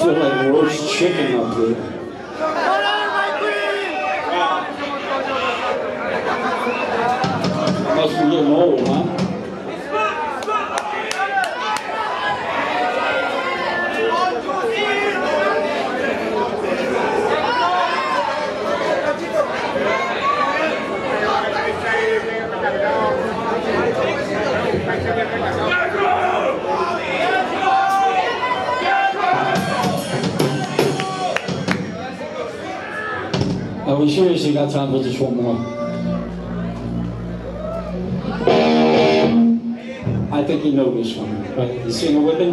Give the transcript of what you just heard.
Feel like roast chicken up there. Uh, we seriously got time for just one more. I think you know this one, right? You sing it with me?